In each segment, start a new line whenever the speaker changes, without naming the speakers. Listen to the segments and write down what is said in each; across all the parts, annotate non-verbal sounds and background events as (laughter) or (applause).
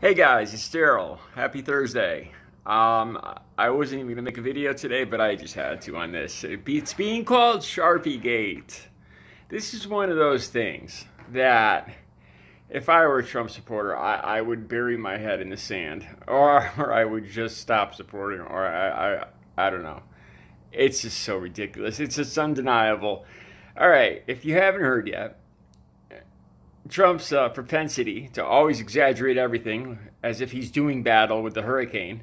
Hey guys, it's Daryl. Happy Thursday. Um, I wasn't even gonna make a video today, but I just had to on this. It's being called Sharpie Gate. This is one of those things that, if I were a Trump supporter, I, I would bury my head in the sand, or, or I would just stop supporting, or I, I, I don't know. It's just so ridiculous. It's just undeniable. All right, if you haven't heard yet, Trump's uh, propensity to always exaggerate everything as if he's doing battle with the hurricane,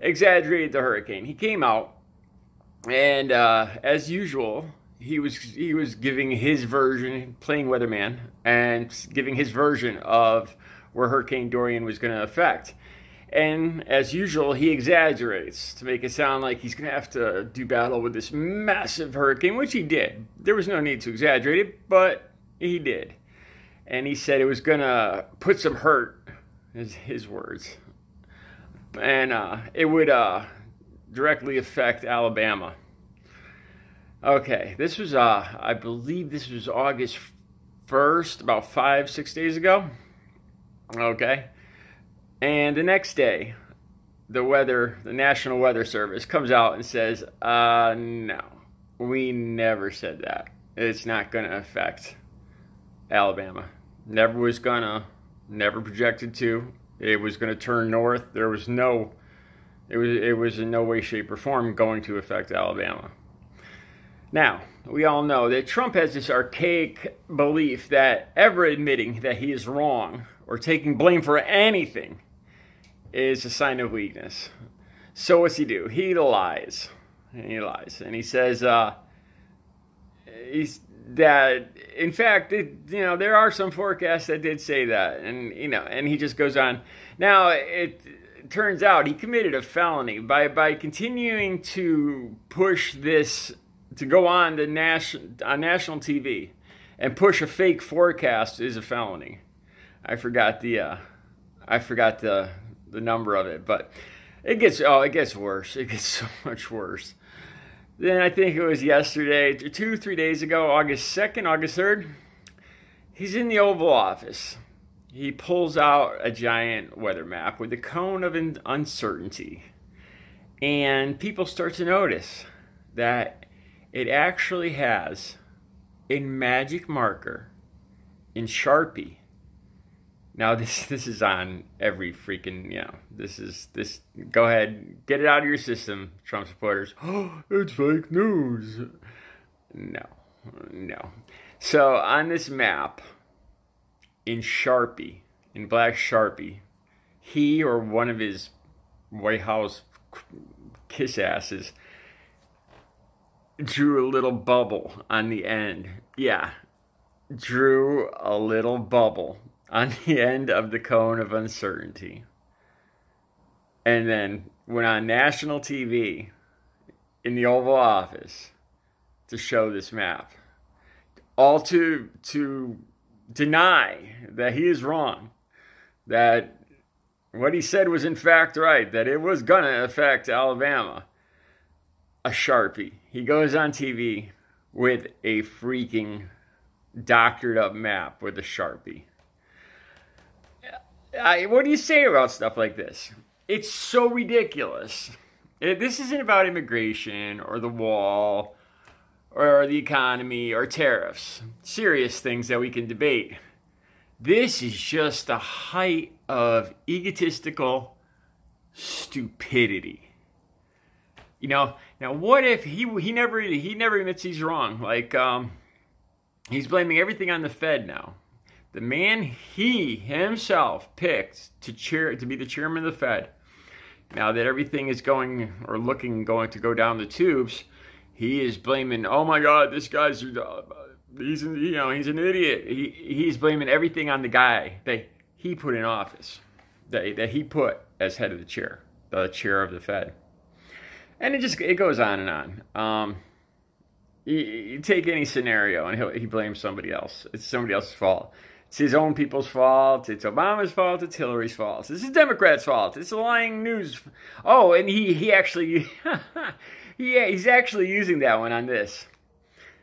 exaggerated the hurricane. He came out, and uh, as usual, he was he was giving his version, playing weatherman, and giving his version of where Hurricane Dorian was going to affect. And as usual, he exaggerates to make it sound like he's going to have to do battle with this massive hurricane, which he did. There was no need to exaggerate it, but he did and he said it was gonna put some hurt, is his words, and uh, it would uh, directly affect Alabama. Okay, this was uh, I believe this was August first, about five six days ago. Okay, and the next day, the weather, the National Weather Service comes out and says, uh, no, we never said that. It's not going to affect Alabama. Never was gonna, never projected to. It was gonna turn north. There was no, it was it was in no way, shape, or form going to affect Alabama. Now, we all know that Trump has this archaic belief that ever admitting that he is wrong or taking blame for anything is a sign of weakness. So what's he do? He lies. And he lies. And he says, uh, he's that in fact it, you know there are some forecasts that did say that and you know and he just goes on. Now it, turns out he committed a felony by by continuing to push this to go on the national on national TV and push a fake forecast is a felony. I forgot the uh, i forgot the the number of it but it gets oh it gets worse. It gets (laughs) so much worse then I think it was yesterday, two, three days ago, August 2nd, August 3rd. He's in the Oval Office. He pulls out a giant weather map with a cone of uncertainty. And people start to notice that it actually has a magic marker in Sharpie now (laughs) this this is on every freaking you know this is this go ahead get it out of your system Trump supporters. Oh, (gasps) it's fake news. No, no. So on this map in Sharpie in black Sharpie, he or one of his White House kiss asses drew a little bubble on the end. Yeah, drew a little bubble on (laughs) the end of the cone of uncertainty. And then went on national TV in the Oval Office to show this map. All to to deny that he is wrong, that what he said was in fact right, that it was gonna affect Alabama. A Sharpie. He goes on TV with a freaking doctored up map with a Sharpie. I, what do you say about stuff like this? It's so ridiculous. It, this isn't about immigration or the wall or the economy or tariffs, serious things that we can debate. This is just the height of egotistical stupidity. You know, now what if he he never he never admits he's wrong? Like um, he's blaming everything on the Fed now the man he himself picked to chair to be the chairman of the Fed. Now that everything is going or looking going to go down the tubes, he is blaming. Oh my God, this guy's uh, he's you know he's an idiot. He he's blaming everything on the guy that he put in office, that that he put as head of the chair, the chair of the Fed, and it just it goes on and on. Um, you, you take any scenario and he he blames somebody else. It's somebody else's fault. It's his own people's fault. It's Obama's fault. It's Hillary's fault. This is Democrats' fault. It's lying news. Oh, and he he actually (laughs) yeah he's actually using that one on this.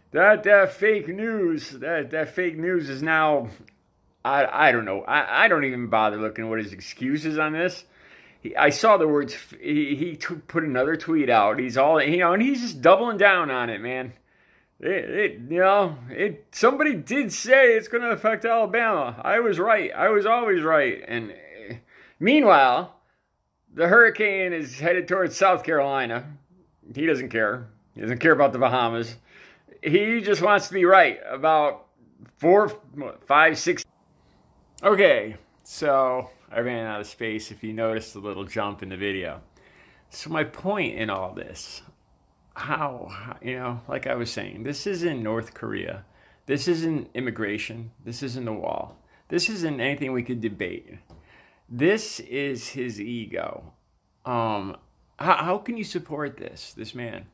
That that fake news that that fake news is now I, I don't know. I, I don't even bother looking what his excuses on this. He, I saw the words. He, he put another tweet out. He's all you know, and he's just doubling down on it, man. It, it you know, it. Somebody did say it's going to affect Alabama. I was right. I was always right. And uh, meanwhile, the hurricane is headed towards South Carolina. He doesn't care. He doesn't care about the Bahamas. He just wants to be right about four, five, six. Okay, so I ran out of space if you noticed the little jump in the video. So my point in all this, how, you know, like I was saying, this isn't North Korea. This isn't immigration. This isn't the wall. This isn't anything we could debate. This is his ego. Um, how, how can you support this, this man?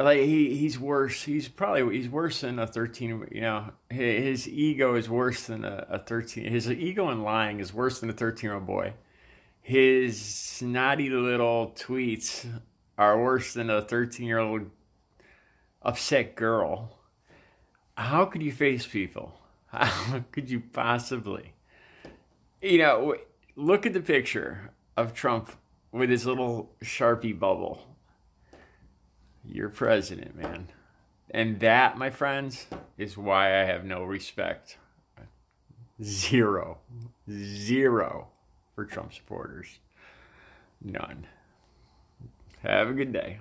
like he he's worse. He's probably he's worse than a thirteen. You know, his ego is worse than a, a thirteen. His ego in lying is worse than a thirteen-year-old boy. His snotty little tweets are worse than a thirteen-year-old upset girl. How could you face people? (laughs) How could you possibly? You know, look at the picture of Trump with his little Sharpie bubble you're president, man. And that, my friends, is why I have no respect. Zero. Zero for Trump supporters. None. Have a good day.